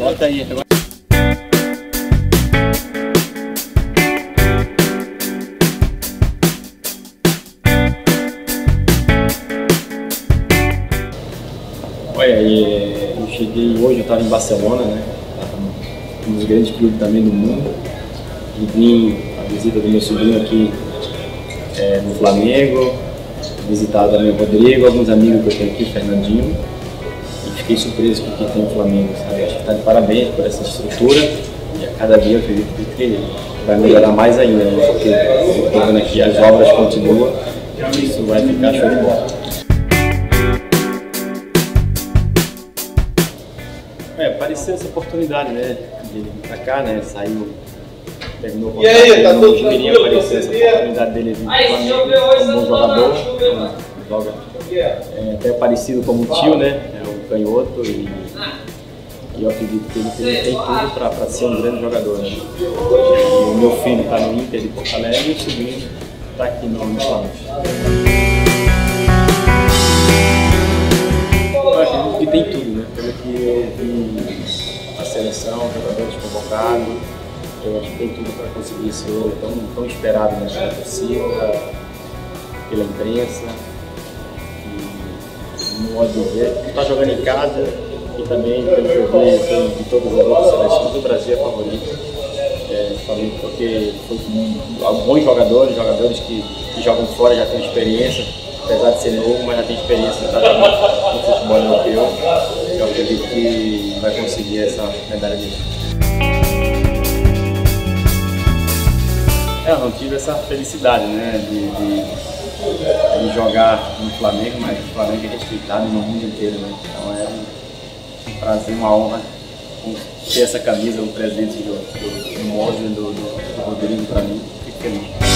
Olha aí. Olha, eu cheguei hoje, eu estava em Barcelona, né? Um dos grandes clubes também do mundo. E vim a visita do meu sobrinho aqui é, no Flamengo, visitar também o Rodrigo, alguns amigos que eu tenho aqui, Fernandinho. E fiquei surpreso com o que tem o Flamengo, sabe? Acho que está de parabéns por essa estrutura. E a cada dia eu acredito que vai melhorar mais ainda, né? Porque estou vendo aqui as obras continuam, isso vai ficar show de bola. Apareceu essa oportunidade, né? De vir pra cá, né? Saiu. Terminou o E aí, contrato, tá não tudo tranquilo? aparecer essa oportunidade dele vir Aí, Flamengo choveu hoje, um André, jogador. choveu. né? Joga é, até parecido como o tio, né? É um canhoto e, e eu acredito que ele, ele tem tudo pra, pra ser um grande jogador. Né? O meu filho tá no Inter de Porto Alegre e o sobrinho tá aqui no, no Flamengo. A seleção, jogadores convocados, eu acho que tem tudo para conseguir esse ouro tão, tão esperado pela torcida, pela imprensa. E, no modo de dizer, está jogando em casa e também, pelo que eu vi, de todas as outras seleções, o Brasil é favorito. É, porque foi com bons jogadores, jogadores que, que jogam fora já têm experiência, apesar de ser novo, mas já tem experiência jogando no futebol europeu. Eu acredito que vai conseguir essa medalha de ouro. É, eu não tive essa felicidade né, de, de, de jogar no Flamengo, mas o Flamengo é respeitado no mundo inteiro. Né? Então é um prazer, uma honra ter essa camisa, um presente do, do, do, do, do Rodrigo para mim. Fico feliz.